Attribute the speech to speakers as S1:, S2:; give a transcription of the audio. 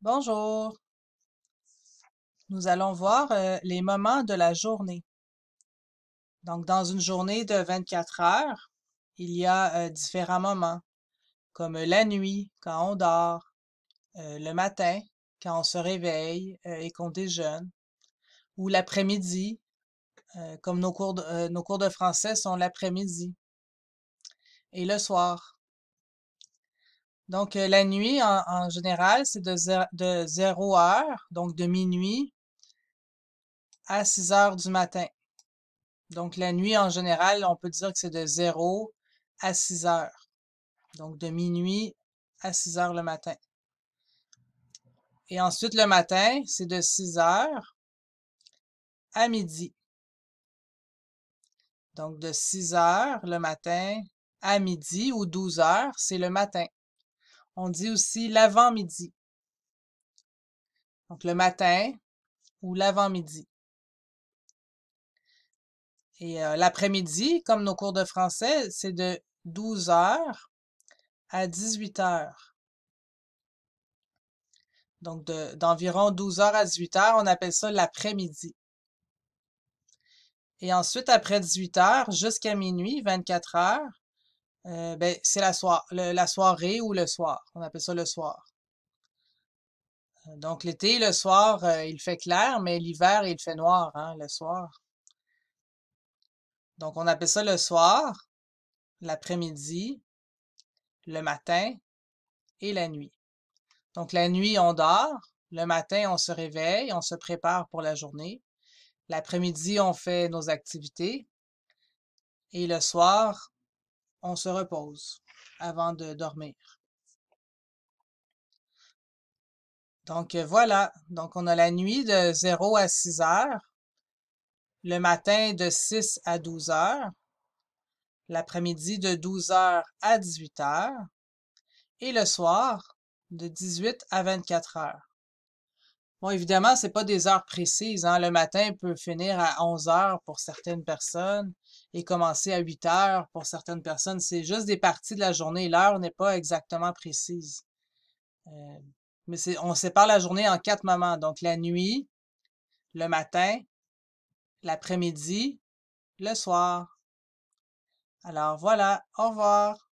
S1: Bonjour. Nous allons voir euh, les moments de la journée. Donc, dans une journée de 24 heures, il y a euh, différents moments, comme la nuit, quand on dort, euh, le matin, quand on se réveille et qu'on déjeune, ou l'après-midi, comme nos cours de français sont l'après-midi, et le soir. Donc, euh, la nuit, en, général, c'est de, de 0 heure, donc de minuit à 6 heures du matin. Donc, la nuit, en général, on peut dire que c'est de 0 à 6 heures. Donc, de minuit à 6 heures le matin. Et ensuite, le matin, c'est de 6 heures à midi. Donc, de 6 heures le matin à midi ou 12 heures, c'est le matin. On dit aussi l'avant-midi. Donc le matin ou l'avant-midi. Et euh, l'après-midi, comme nos cours de français, c'est de 12 heures à 18 heures. Donc d'environ 12 heures à 18 heures, on appelle ça l'après-midi. Et ensuite, après 18 heures, jusqu'à minuit, 24 heures, euh, ben, c'est la, soirée ou le soir. On appelle ça le soir. Euh, donc l'été, le soir, euh, il fait clair, mais l'hiver, il fait noir, hein, le soir. Donc on appelle ça le soir, l'après-midi, le matin et la nuit. Donc la nuit, on dort. Le matin, on se réveille, on se prépare pour la journée. L'après-midi, on fait nos activités. Et le soir, on se repose avant de dormir. Donc euh, voilà, donc on a la nuit de 0 à 6 heures, le matin de 6 à 12 heures, l'après-midi de 12 heures à 18 heures et le soir de 18 à 24 heures. Bon, évidemment, c'est pas des heures précises. Hein. Le matin peut finir à 11 heures pour certaines personnes commencer à 8 heures pour certaines personnes. C'est juste des parties de la journée. L'heure n'est pas exactement précise. Euh, mais on sépare la journée en quatre moments. Donc, la nuit, le matin, l'après-midi, le soir. Alors voilà, au revoir.